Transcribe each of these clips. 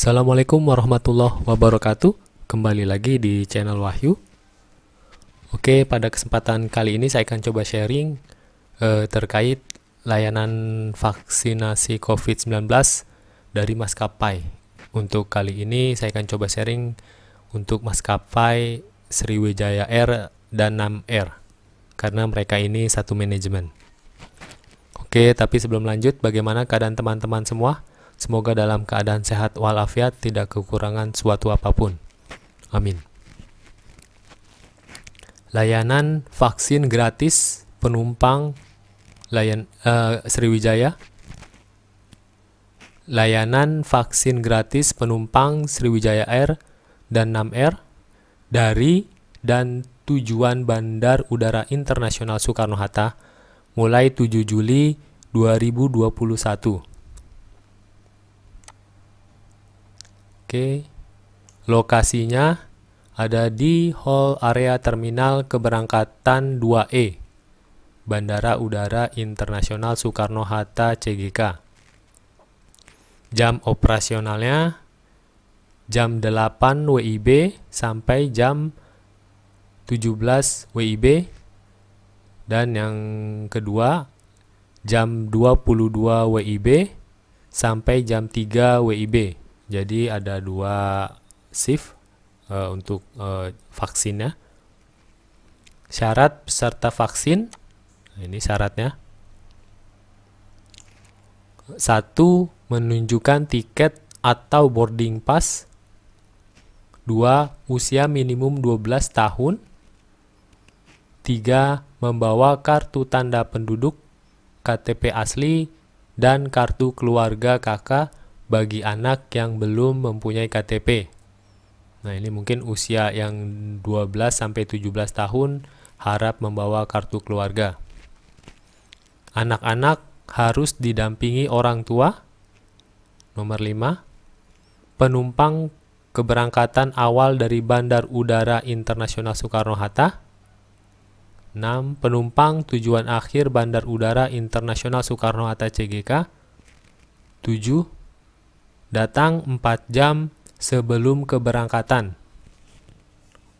Assalamualaikum warahmatullahi wabarakatuh. Kembali lagi di channel Wahyu. Oke, pada kesempatan kali ini saya akan coba sharing eh, terkait layanan vaksinasi COVID-19 dari maskapai. Untuk kali ini saya akan coba sharing untuk maskapai Sriwijaya Air dan Nam Air karena mereka ini satu manajemen. Oke, tapi sebelum lanjut, bagaimana keadaan teman-teman semua? Semoga dalam keadaan sehat walafiat, tidak kekurangan suatu apa pun. Amin. Layanan vaksin gratis penumpang layan uh, Sriwijaya. Layanan vaksin gratis penumpang Sriwijaya Air dan Nam Air dari dan tujuan Bandar Udara Internasional Soekarno-Hatta mulai 7 Juli 2021. Oke. Lokasinya ada di Hall Area Terminal Keberangkatan 2E. Bandara Udara Internasional Soekarno-Hatta CGK. Jam operasionalnya jam 8 WIB sampai jam 17 WIB dan yang kedua jam 22 WIB sampai jam 3 WIB. Jadi ada dua shift uh, untuk uh, vaksinnya. Syarat peserta vaksin. Ini syaratnya. Satu, menunjukkan tiket atau boarding pass. Dua, usia minimum 12 tahun 3. Membawa kartu tanda penduduk, KTP asli, dan kartu keluarga kakak bagi anak yang belum mempunyai KTP. Nah, ini mungkin usia yang 12 sampai 17 tahun harap membawa kartu keluarga. Anak-anak harus didampingi orang tua. Nomor 5. Penumpang keberangkatan awal dari Bandar Udara Internasional Soekarno-Hatta 6. Penumpang tujuan akhir Bandar Udara Internasional Soekarno-Hatta CGK 7. Datang 4 jam sebelum keberangkatan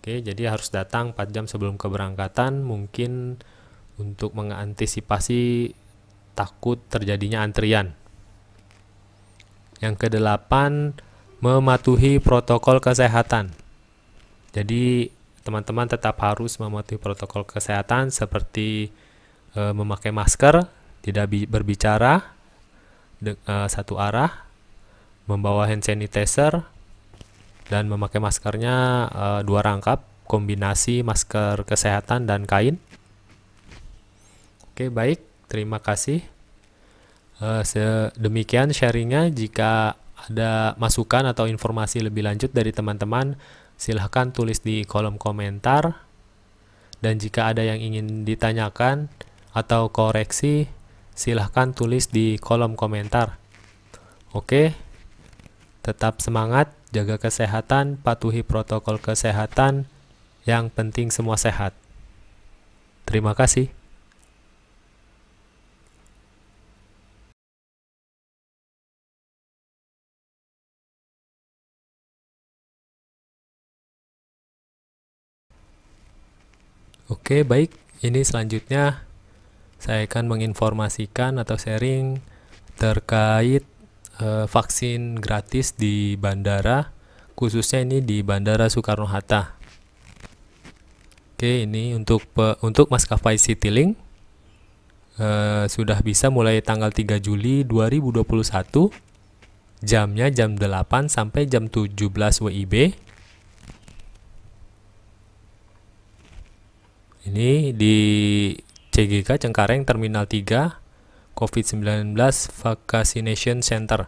Oke, jadi harus datang 4 jam sebelum keberangkatan mungkin untuk mengantisipasi takut terjadinya antrian. Yang kedelapan, mematuhi protokol kesehatan. Jadi teman-teman tetap harus mematuhi protokol kesehatan seperti e, memakai masker, tidak berbicara de, e, satu arah, membawa hand sanitizer, dan memakai maskernya e, dua rangkap, kombinasi masker kesehatan dan kain. Oke, baik, terima kasih. E, sedemikian sharingnya. Jika ada masukan atau informasi lebih lanjut dari teman-teman, silahkan tulis di kolom komentar. Dan jika ada yang ingin ditanyakan atau koreksi, silahkan tulis di kolom komentar. Oke, tetap semangat, jaga kesehatan, patuhi protokol kesehatan, yang penting semua sehat. Terima kasih. Oke, baik. Ini selanjutnya saya akan menginformasikan atau sharing terkait e, vaksin gratis di bandara, khususnya ini di Bandara Soekarno-Hatta. Oke, ini untuk pe, untuk maskapai Citylink e, sudah bisa mulai tanggal 3 Juli 2021 jamnya jam 8 sampai jam 17 WIB Ini di CGK Cengkareng Terminal 3 COVID-19 Vaccination Center.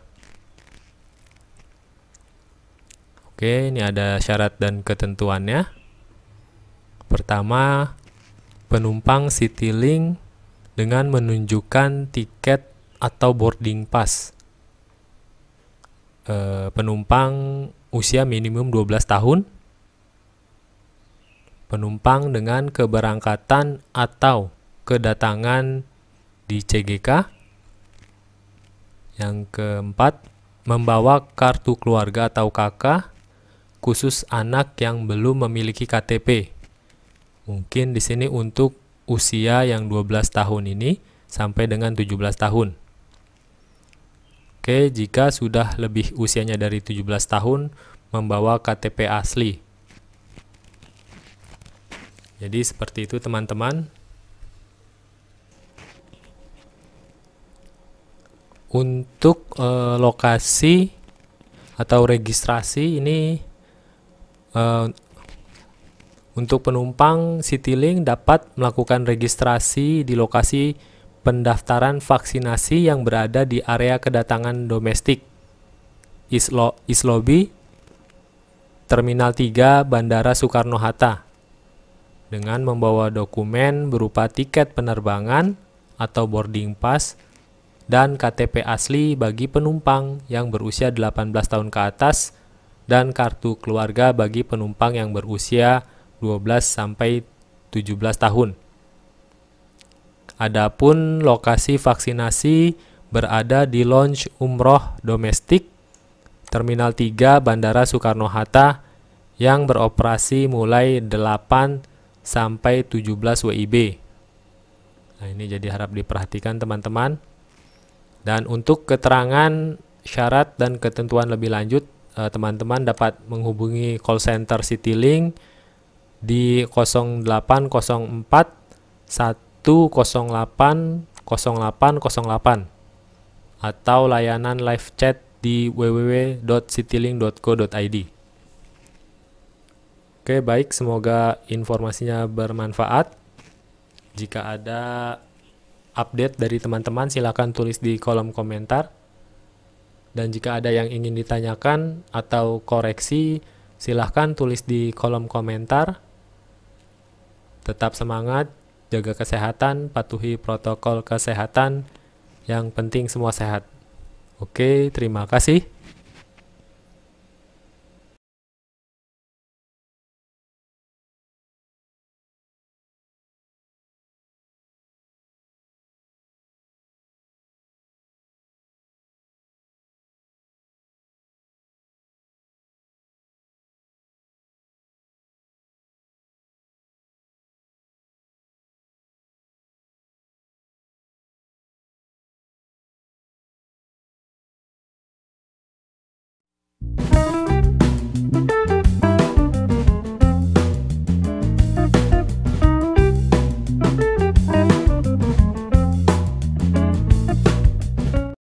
Oke, ini ada syarat dan ketentuannya. Pertama, penumpang Citylink dengan menunjukkan tiket atau boarding pass. E, penumpang usia minimum 12 tahun penumpang dengan keberangkatan atau kedatangan di CGK. Yang keempat, membawa kartu keluarga atau KK khusus anak yang belum memiliki KTP. Mungkin di sini untuk usia yang 12 tahun ini sampai dengan 17 tahun. Oke, jika sudah lebih usianya dari 17 tahun, membawa KTP asli. Jadi seperti itu teman-teman. Untuk e, lokasi atau registrasi ini e, untuk penumpang Citylink dapat melakukan registrasi di lokasi pendaftaran vaksinasi yang berada di area kedatangan domestik. Islo, Islobi Terminal 3 Bandara Soekarno-Hatta dengan membawa dokumen berupa tiket penerbangan atau boarding pass dan KTP asli bagi penumpang yang berusia 18 tahun ke atas dan kartu keluarga bagi penumpang yang berusia 12 sampai 17 tahun. Adapun lokasi vaksinasi berada di Launch Umroh Domestik Terminal 3 Bandara Soekarno-Hatta yang beroperasi mulai 8 sampai 17 WIB. Nah, ini jadi harap diperhatikan teman-teman. Dan untuk keterangan syarat dan ketentuan lebih lanjut, eh, teman-teman dapat menghubungi call center Citylink di 0804 108 0808 atau layanan live chat di www.citylink.co.id. Oke, baik, semoga informasinya bermanfaat. Jika ada update dari teman-teman, silakan tulis di kolom komentar. Dan jika ada yang ingin ditanyakan atau koreksi, silahkan tulis di kolom komentar. Tetap semangat, jaga kesehatan, patuhi protokol kesehatan, yang penting semua sehat. Oke, terima kasih.